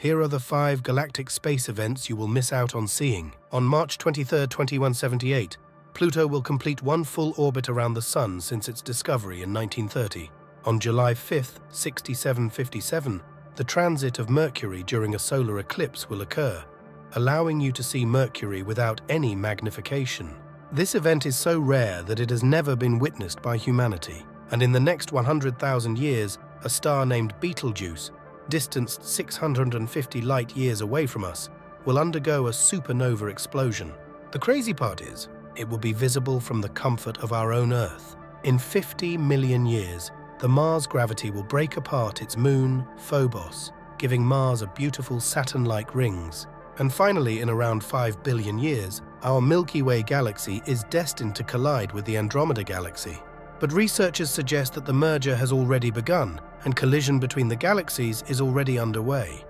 Here are the five galactic space events you will miss out on seeing. On March 23, 2178, Pluto will complete one full orbit around the Sun since its discovery in 1930. On July 5, 6757, the transit of Mercury during a solar eclipse will occur, allowing you to see Mercury without any magnification. This event is so rare that it has never been witnessed by humanity, and in the next 100,000 years, a star named Betelgeuse distanced 650 light years away from us, will undergo a supernova explosion. The crazy part is, it will be visible from the comfort of our own Earth. In 50 million years, the Mars gravity will break apart its moon, Phobos, giving Mars a beautiful Saturn-like rings. And finally, in around 5 billion years, our Milky Way galaxy is destined to collide with the Andromeda galaxy. But researchers suggest that the merger has already begun, and collision between the galaxies is already underway.